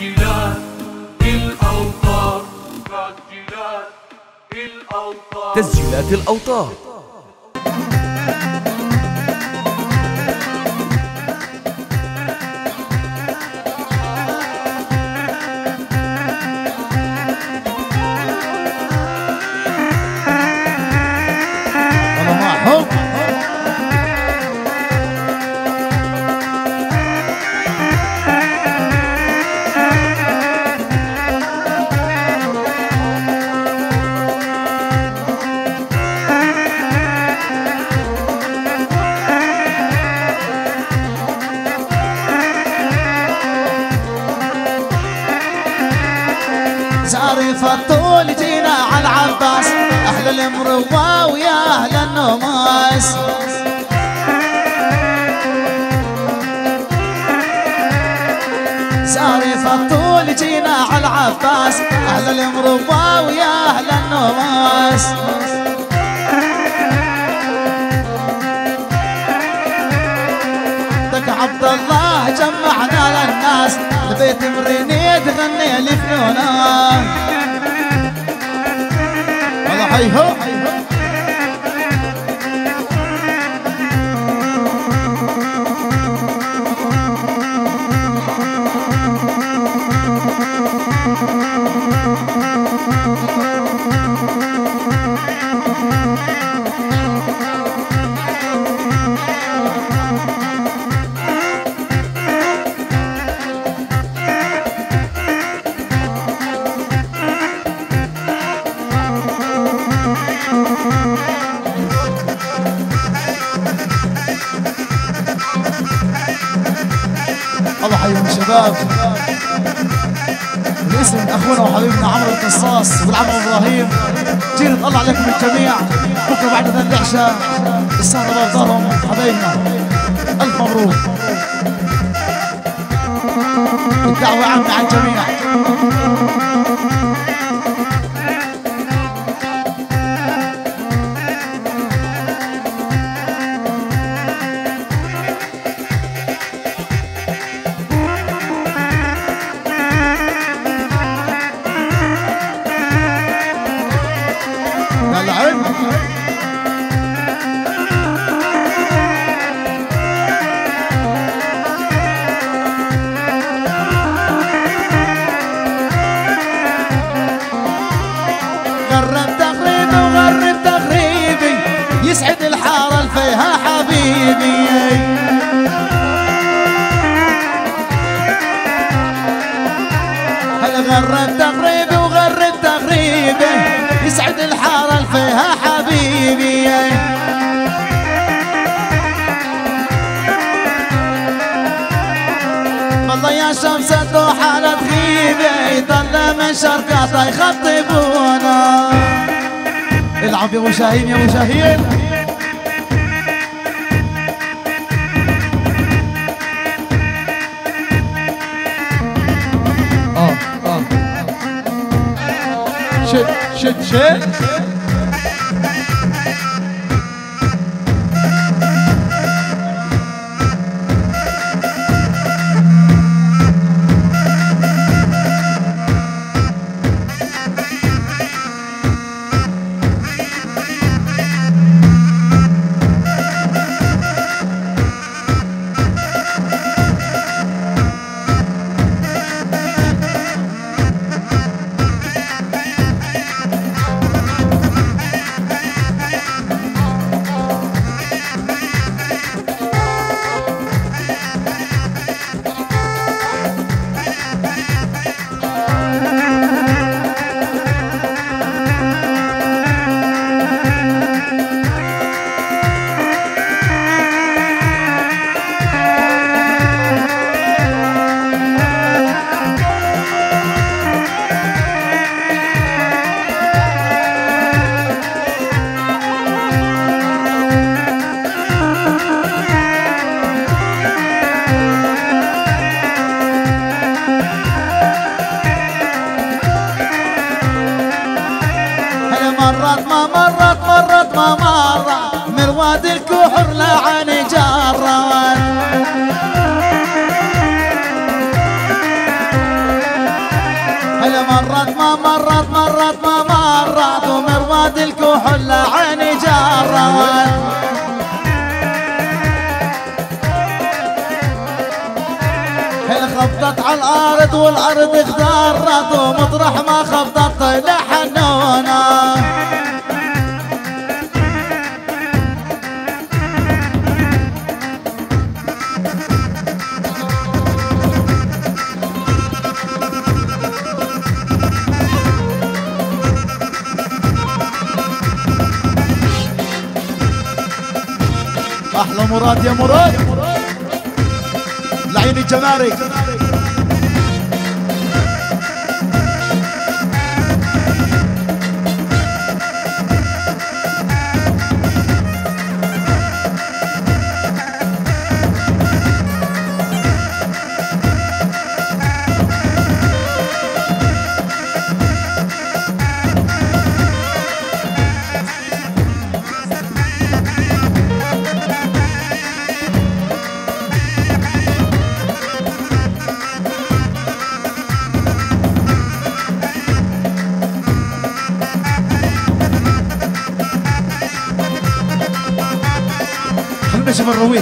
تسجيلات الأوطان تسجيلات الأوطان أهل المروه ويا أهل النماس دك عبد الله جمعنا للناس. البيت مريني تغني لفنونا والله حيهم القصاص والعمر إبراهيم جينا نطلع عليكم الجميع. بكرة بعد ذا العشاء. السهره بافضلهم حبايبنا ألف مبروك. الدعوة عامة على الجميع. شمس الضحى لا تغيبي ضل من شرقاطة يخطبونا العب يا أبو شاهين يا أبو شاهين. آه آه. شد شد شد والأرض اخضرت ومطرح ما خبطت لحنونا. أحلى مراد يا مراد. لعين الجمارك.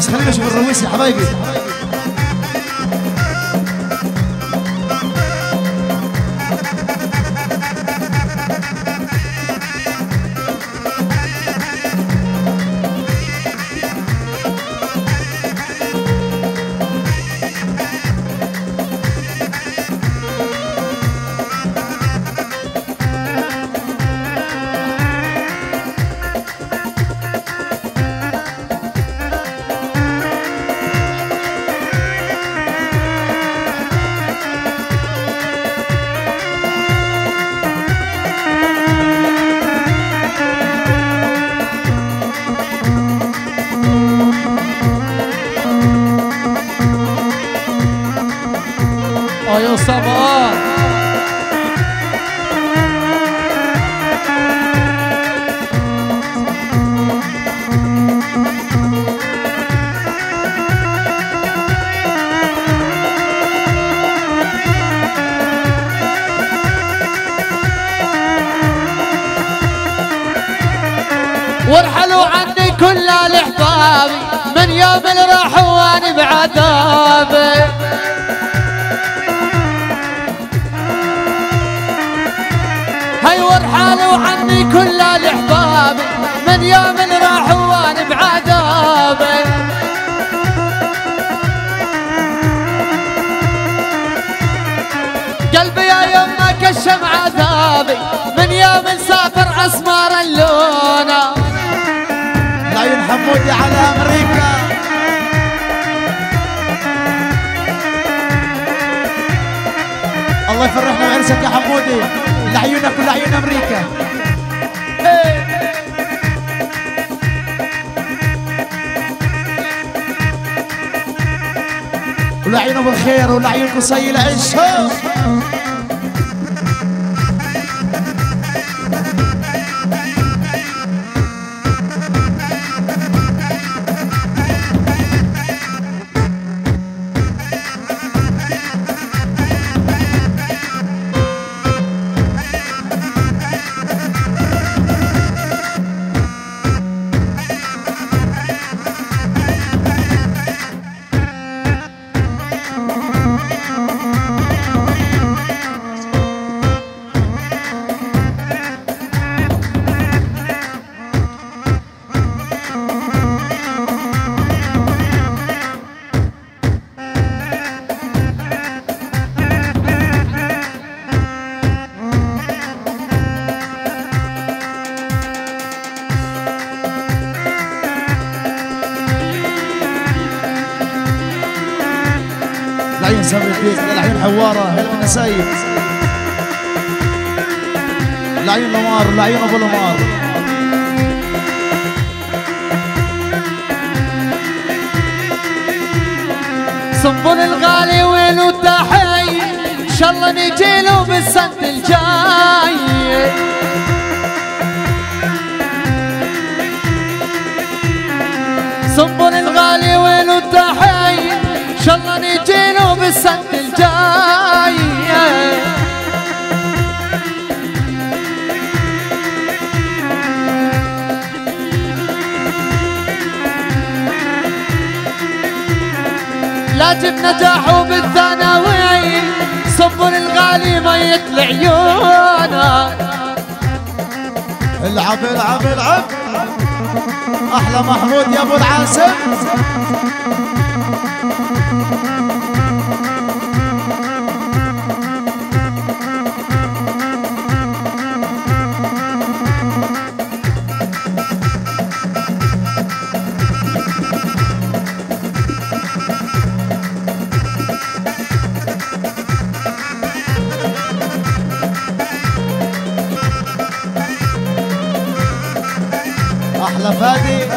خلينا نشوف يا حبايبي بعذابي هاي وارحلوا عني كل الإحباب من يوم راحوا وأنا بعذابي قلبي يا يما كشم عذابي من يوم نسافر اسمار اللونه لعين حمودي على أمريكا. الله يفرحنا بعرسك يا حمودي؟ لعيونك ولعيون أمريكا. ولعيونه بالخير ولعيون قصي العيش. حواره هلا من نسايب لعين لمار لعين أبو لمار سنبل الغالي وينو تحي إن شاء الله نجي له بالسنة الجاي. سنبل الغالي وينو تحي إن شاء الله نجي له بالسنة راجب نجاحه بالثانوي. صبر الغالي ميت العيون العب العب العب. أحلى محمود يا أبو العاسم فادي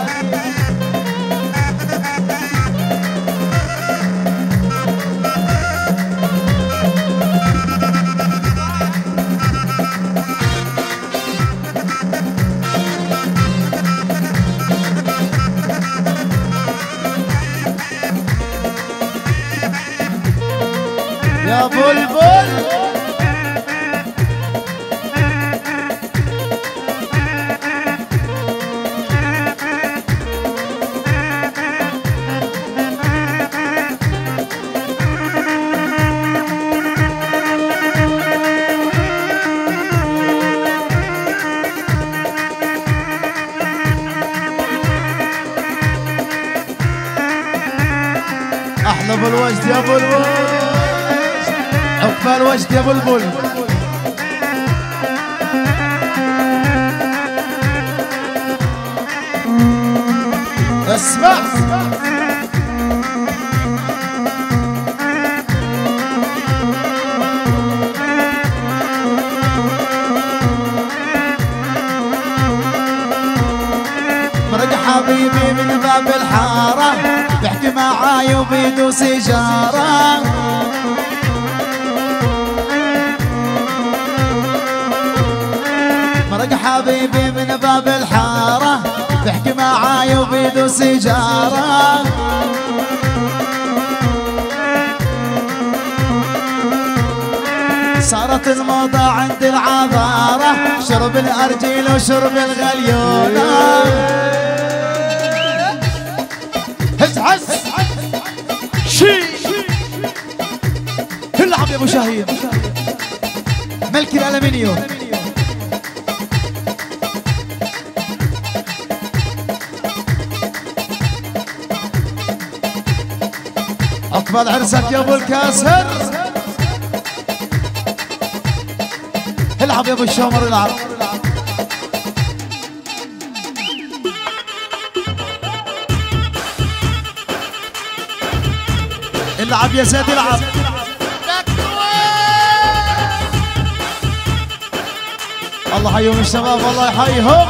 أحلى بالوجد يا بلبل عقبال وجد يا بلبل اسمع. مرق حبيبي من باب الحارة. بيحكي معاي وبيدو سيجارة. مرق حبيبي من باب الحارة بيحكي معاي وبيدو سيجارة. صارت الموضة عند العذارة شرب الأرجيل وشرب الغليونة ملك الالمنيوم أقبل عرسك يا أبو الكاسر. العب يا أبو الشومر العب. العب يا زيد العب. الله يحييهم الشباب الله يحييهم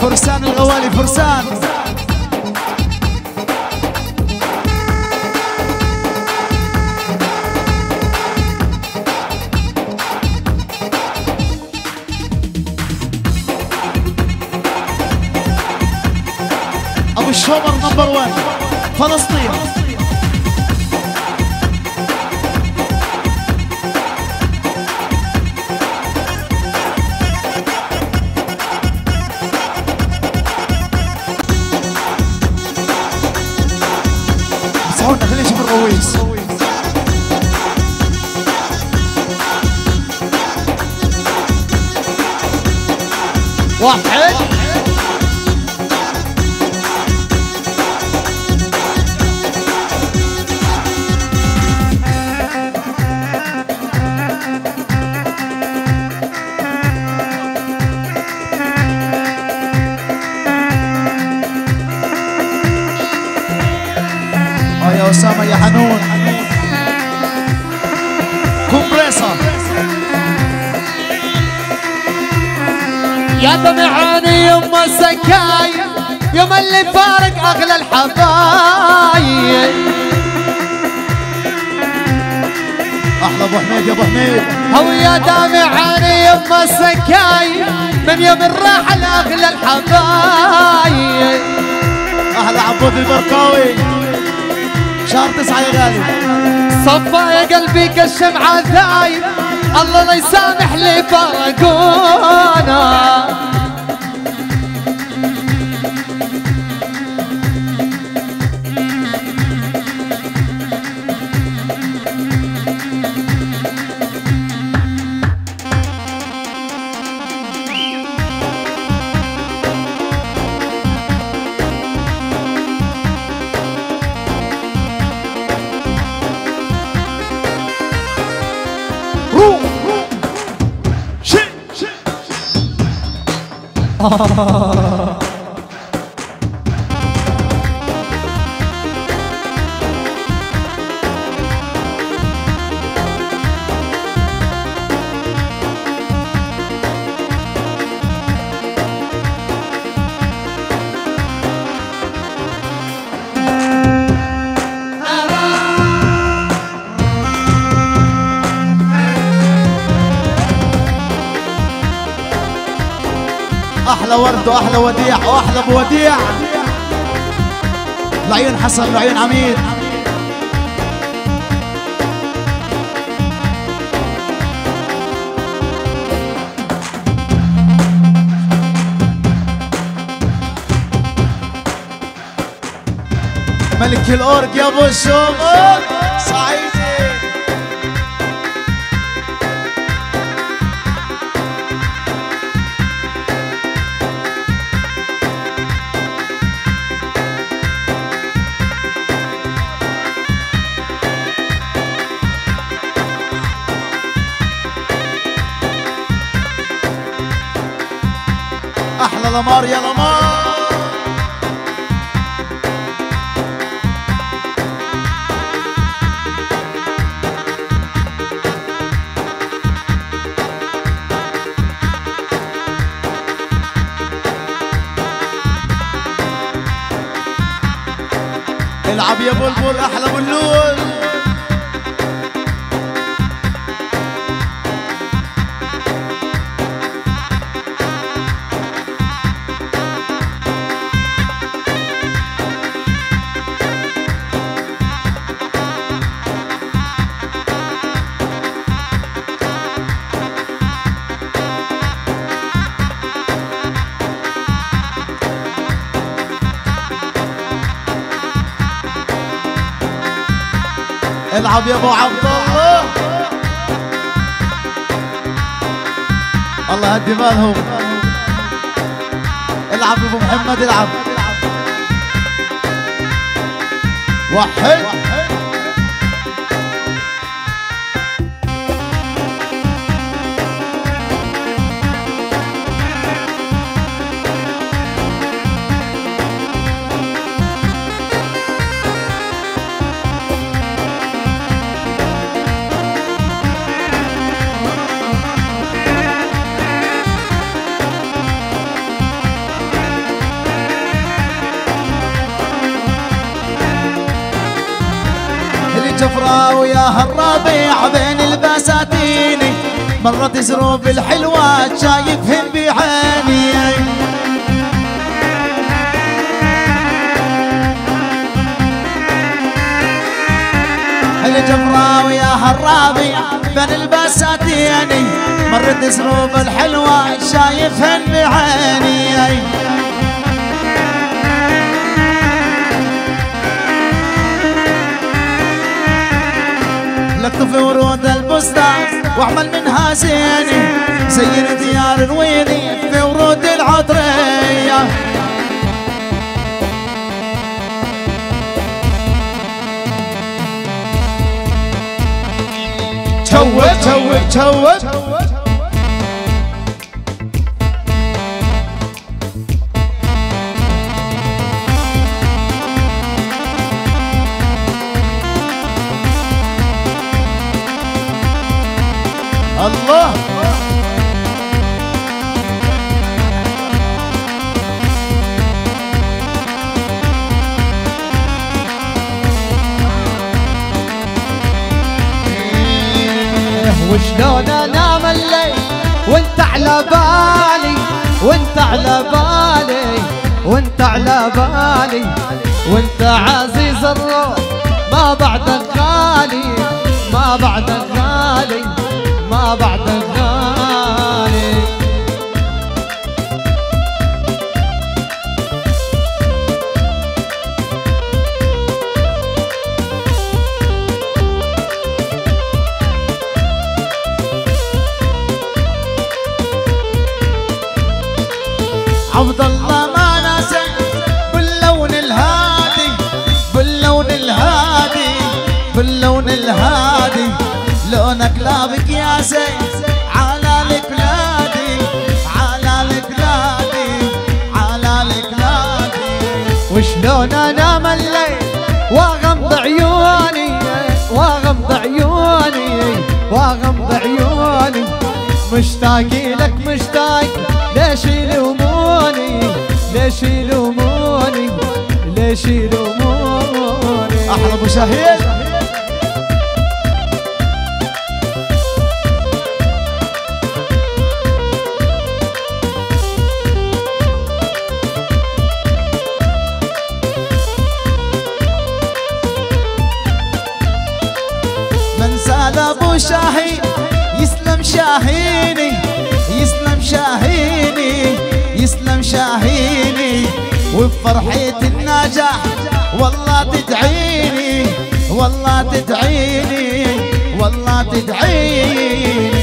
فرسان الغوالي فرسان. أبو الشومر نمبر 1 فلسطين. خلينا نشوف الرويس يا اسامه يا حنون كومبريسر يا دمعاني يوم السكاي يوم اللي فارق اغلى الحبايب أحلى ابو حميد يا ابو حميد هو يا دامعاني يوم السكاي من يوم الراحل اغلى الحبايب أحلى عبود البرقاوي شهر تسعة يا غالي. صفى يا قلبي كالشمعة ذايب الله لا يسامح لي فرقونا. 哈 哈 أحلى ورد وأحلى وديع وأحلى ابو وديع العيون حسن العيون عميد. ملك الأورك يا أبو الشمر صعيدي أحلى لمار يا لمار العب يا بلبل أحلى بلول العب يا أبو عبد الله. الله هدي مالهم. العب يا أبو محمد العب. وحد الجفرة ويا الربيع بين البساتين. مرت زروب الحلوة شايفهم بعيني. الجفرة ويا الربيع بين البساتين. مرت زروب الحلوة شايفهم بعيني. لطف ورود البستان واعمل منها زيني. زين ديار الويني في ورود العطرية. توب توب توب الله. وشلون انام الليل وانت على بالي وانت على بالي وانت على بالي. وانت عزيز الروح ما بعدك غالي ما بعدك غالي ما بعدك غالي وشلون انام الليل وأغمض عيوني وأغمض عيوني وأغمض عيوني. مشتاق لك مشتاق ليش يلوموني؟ ليش يلوموني؟ ليش يلوموني؟ أحلى ابو شهيد. ابو شاهين يسلم شاهيني يسلم شاهيني يسلم شاهيني. وبفرحة النجاح والله تدعيني والله تدعيني والله تدعيني.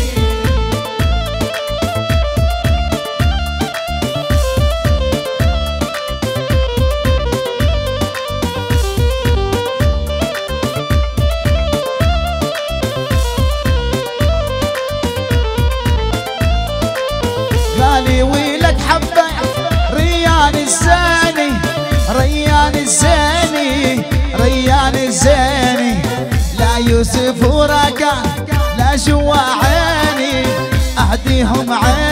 اهديهم عيني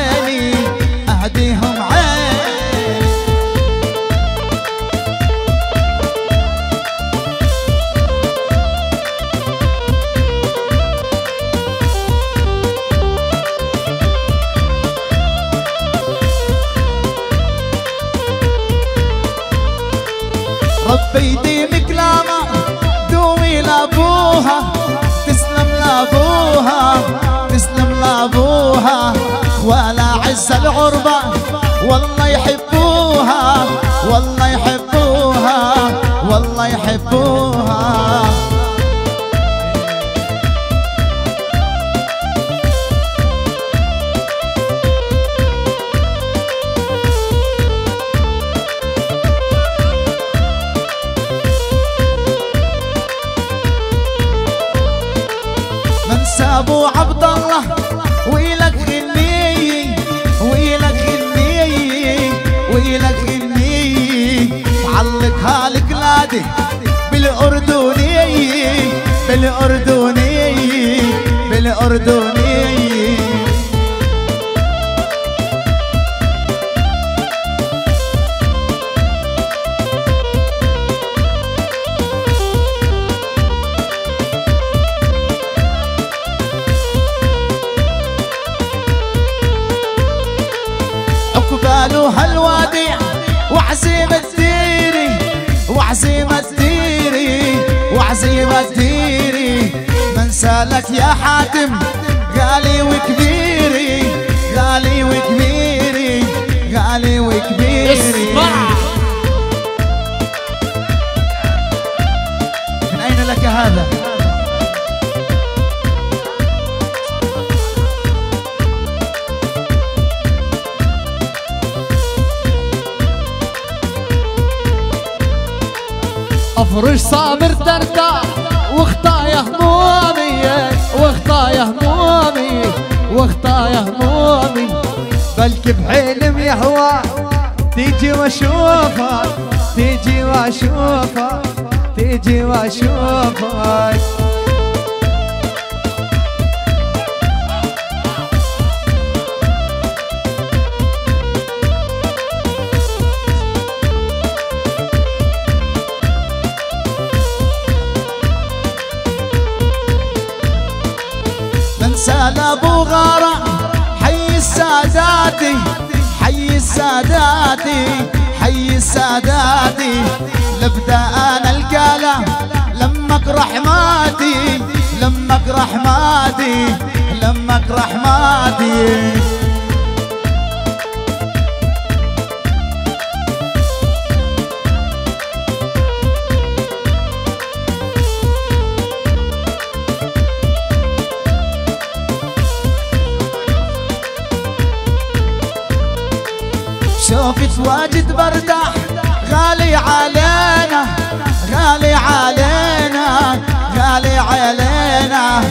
عز العربة والله يحبوها والله يحبوها والله يحبوها. من سابو عبد القلادي بالاردني بالاردني بالاردني عقباله هالوادع وعزيمة وعزيمة ديري وعزيمة ديري من سألك يا حاتم غالي وكبيري غالي وكبيري غالي وكبيري. اسمع. من أين لك هذا؟ افرش صابر ترتاح واخطايا همومي واخطايا همومي واخطايا همومي. بلكي بحلم يهوى تيجي واشوفك تيجي واشوفك تيجي واشوفك. ابو غارة حي الساداتي حي الساداتي حي الساداتي لبدا أنا الكلام لمك رحماتي لمك رحماتي لمك رحماتي. بشوفك تواجد برتاح غالي علينا غالي علينا غالي علينا.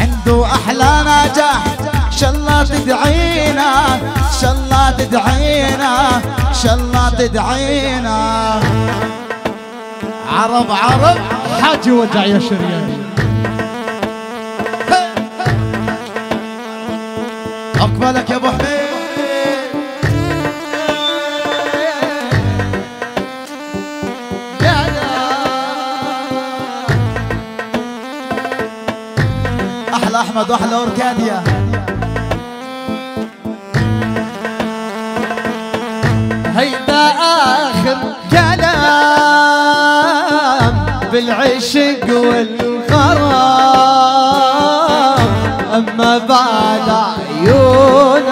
عنده أحلى نجاح شالله تدعينا شالله تدعينا شالله تدعينا. عرب عرب. حاجي وجع يا شرياني. أقبلك يا يلا احمد وأحلى أوركاديا. هيدا آخر كلام بالعشق والغرام. أما بعد عيونك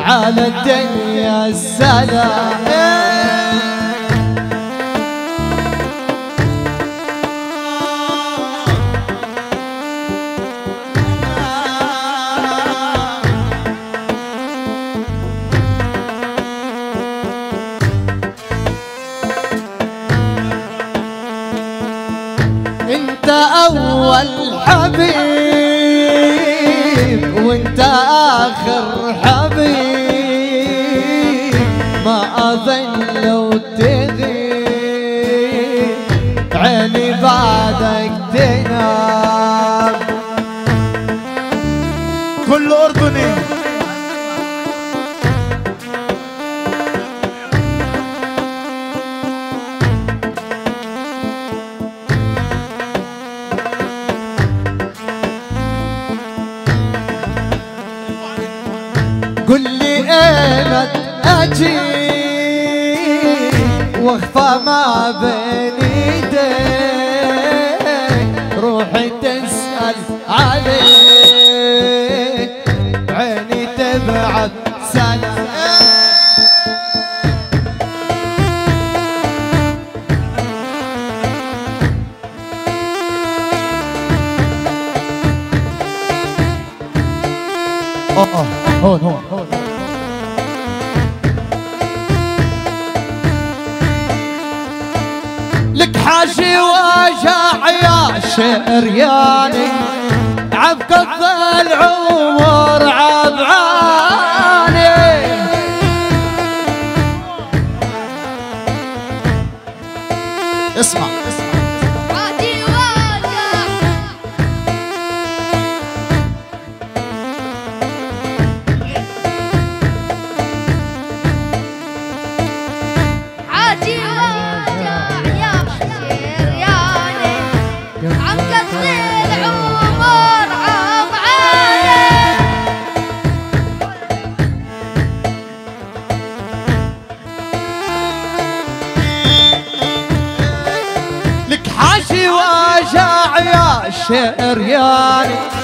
على الدنيا السلام. بين ايديك روحي تسأل عليك عيني تبعد سلام هون هون هون. حاشي وجع يا شرياني عبق الضلع العشاء يعني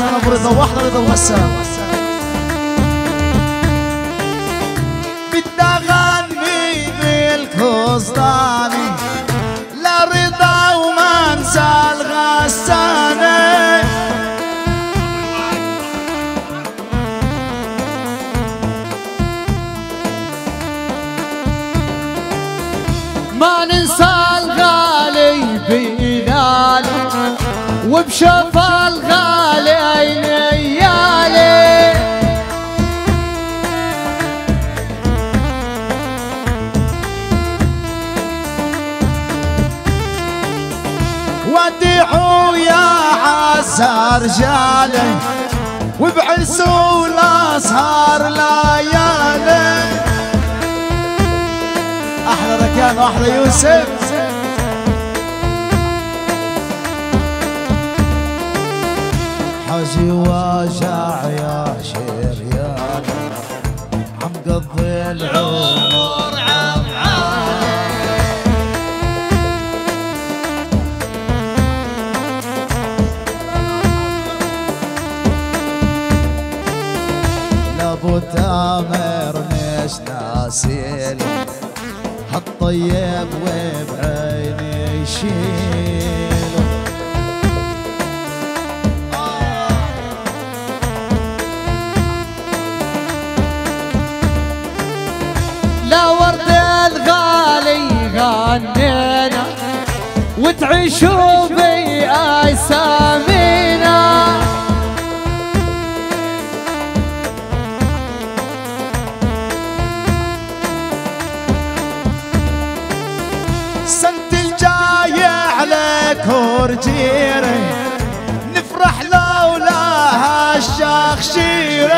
وسام ابو رضا واحلى رضا وسام بدي اغني وما الغساني ما ننسى الغالي عز رجالي وبعسوا الاسهار ليالي أحلى ركان وأحلى يوسف. حاجي واجع يا شريان عم قضي العمر هالطيب وبعيني يشيله لا ورد الغالي غنينا وتعيشوا بي عليك ورجيري نفرح لولاها الشخشيري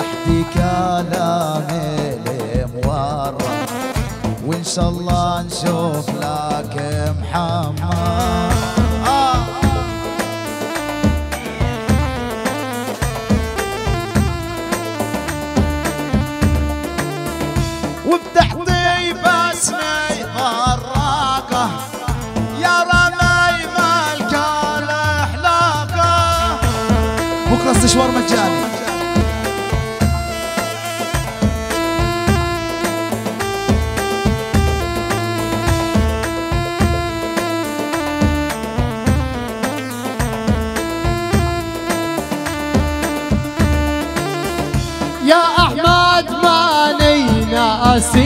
احكي كلامي لمورط وإن شاء الله نشوف لك محمد. استشوار مجاني. يا أحمد ماني ناسينا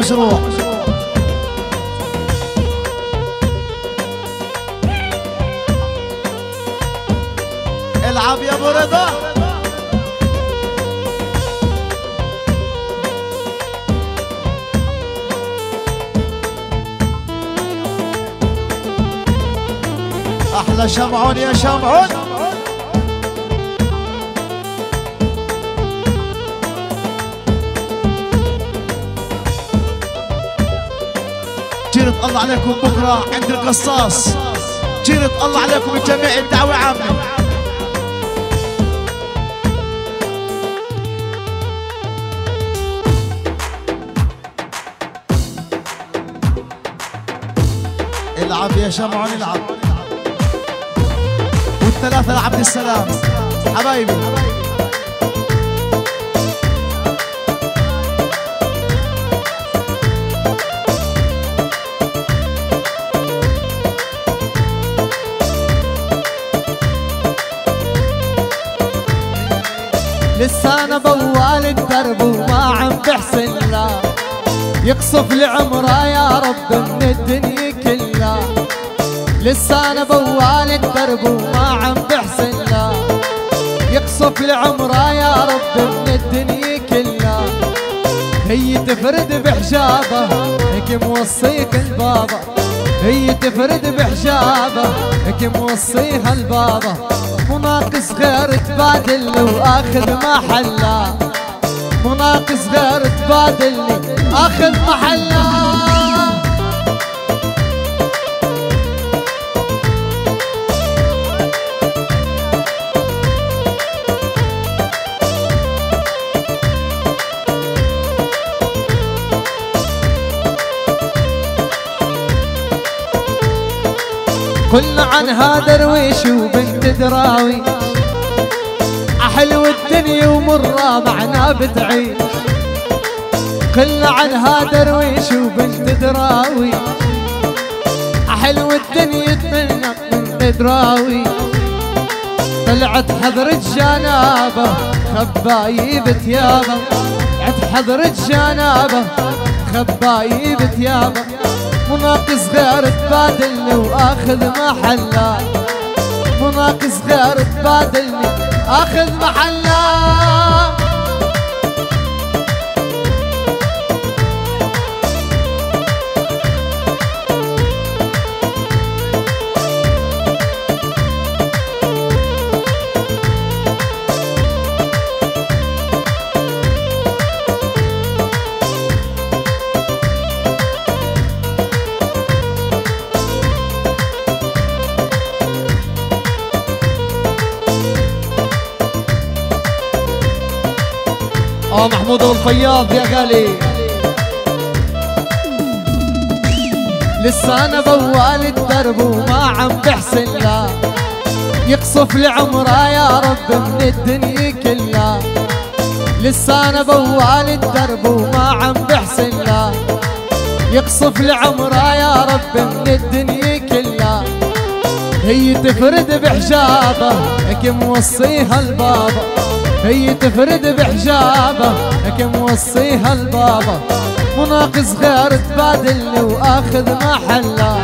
مرين واحلى مشروع العب يا ابو رضا أحلى شمعون يا شمعون. جيرة الله عليكم بكرة عند القصاص. جيرة الله عليكم الجميع الدعوة عامة. العب يا شمعون العب. والثلاثة لعبد السلام. حبايبي. أنا بوال الدرب وما عم بحسن لا. يقصف لعمره يا رب من الدنيا كلها. لسانه بوال الدرب وما عم بحسن لا. يقصف لعمره يا رب من الدنيا كلها. هي تفرد بحجابه هيك موصيك البابا. هي تفرد بحجابه هيك موصيها البابا. مناقص غير تبادل وآخذ محلة. مناقص غير تبادلني اخذ محلة. قلنا عنها درويش وبنت دراوي أحلو الدنيا ومرة معنا بتعيش قلنا عنها درويش وبنت دراوي. أحلو الدنيا تمنى من دراوي طلعت حضرة جنابه خبايب ثيابة. طلعت حضرة جنابه خبايب ثيابة. مناقص غير تبادلني وآخذ محله مناقص غير تبادلني آخذ محله محمود الفياض يا غالي. لسه أنا بوال الدرب وما عم بحسن لا. يقصف لعمره يا رب من الدنيا كلها. لسه أنا بوال الدرب وما عم بحسن لا. يقصف لعمره يا رب من الدنيا كلها. هي تفرد بحجابه هيك موصيها البابا. هي تفرد بحجابه هيك موصيها البابا. مناقص غير تبادلني وآخذ محله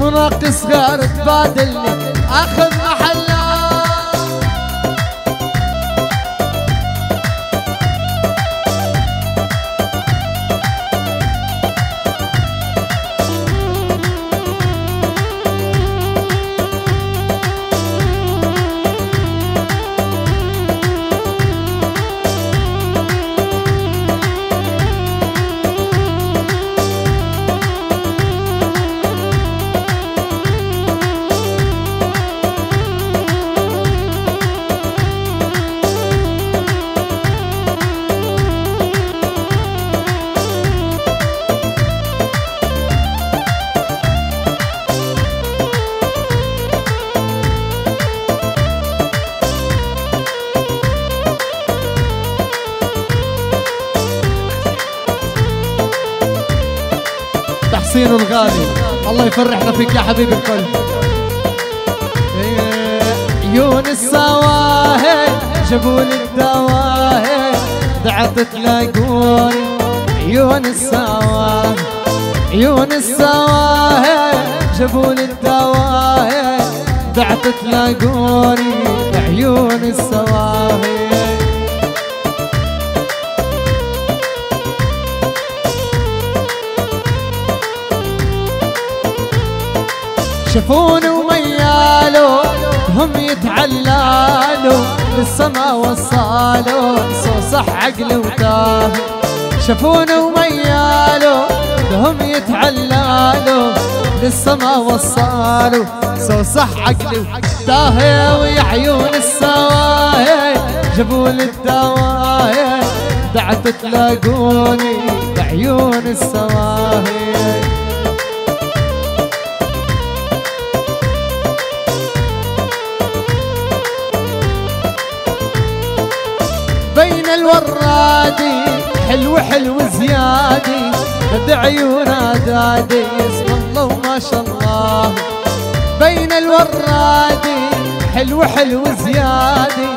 مناقص غير تبادلني آخذ محله تحسين الغالي. الله يفرحنا فيك يا حبيب الكل إيه، عيون السواهي جابوا لي الدواهي. دعت تلاقوني عيون السواهي عيون السواهي جابوا لي الدواهي. دعت تلاقوني عيون السواهي شافوني وميالوا هم يتعلالوا للسما وصالوا صو صح عقلي وتاه. شافوني وميالوا هم يتعلالوا للسما وصالوا صو صح عقلي وتاه. ويا عيون السواهي جابوا لي الدواهي دعت تلاقوني بعيون السواهي. الورادي حلو حلو زيادي. بد عيونه دادي اسم الله وما شاء الله. بين الورادي حلو حلو زيادي.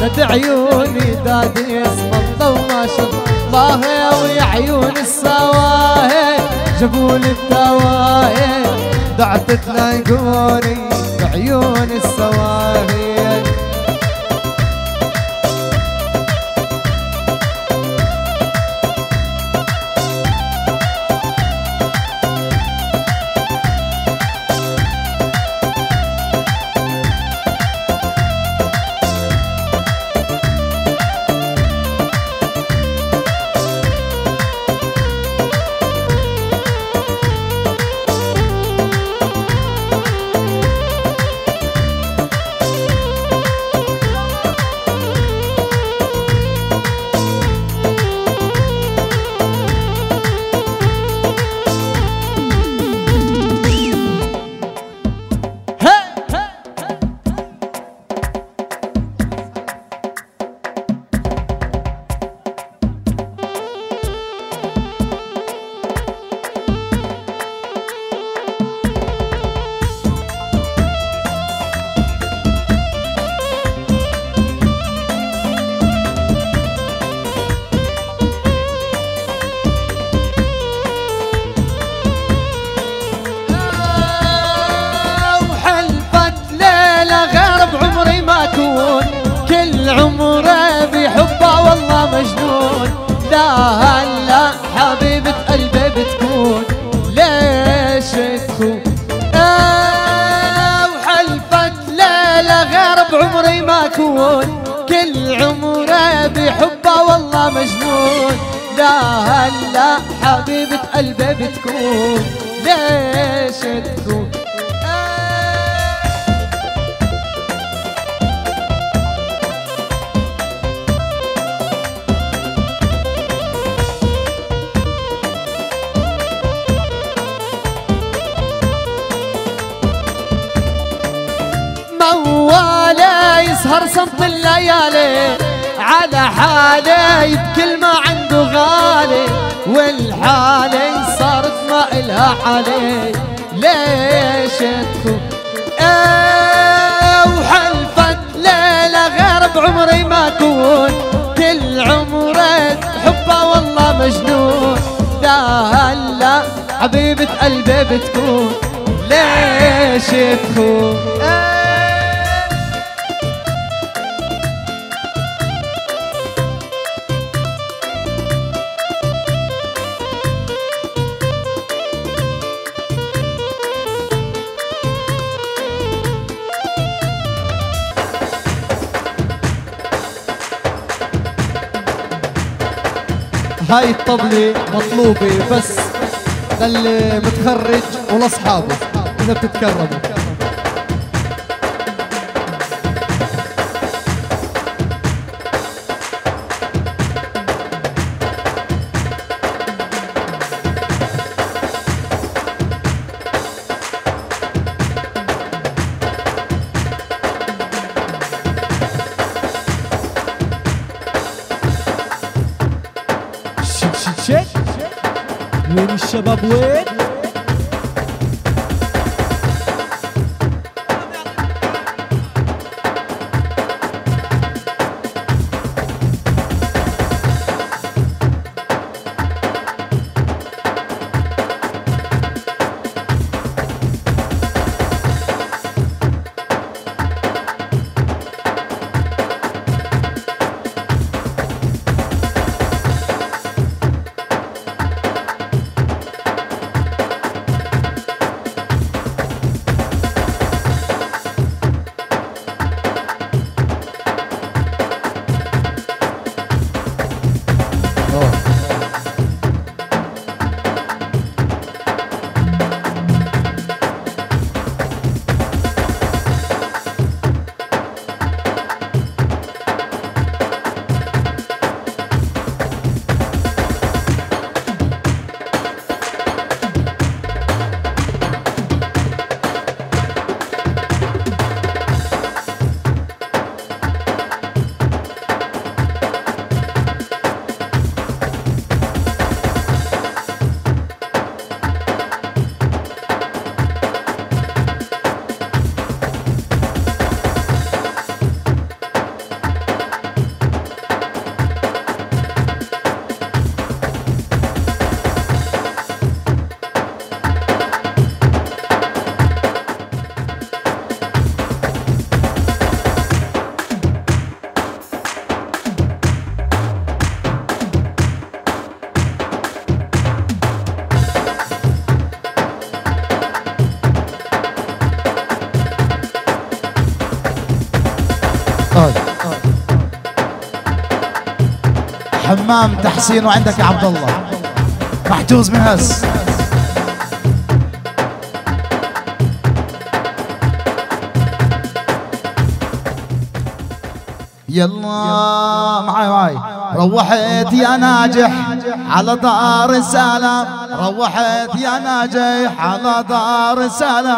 دد عيوني دادي اسم الله وما شاء الله. ويا عيون السواهي جابوا لي الدواهي. دعت تلاقوني بعيون السواهي. بحبه والله مجنون. لا هلا حبيبة قلبي بتكون. ليش تكون؟ موالي يسهر صمت الليالي. حالي بكل ما عنده غالي والحالي صارت ما إلها علي ليش تكون إيه وحلفت ليلة غير بعمري ما أكون. كل عمري حبه والله مجنون. لا هلا حبيبة قلبي بتكون. ليش تكون إيه هاي الطبلة مطلوبة بس للي متخرج ولأصحابه إذا بتتكرموا. Shababwe. حمام تحسين وعندك يا عبد الله محجوز من هس. يلا معاي معاي. روحت يا ناجح على دار السلام. روحت يا ناجح على دار السلام.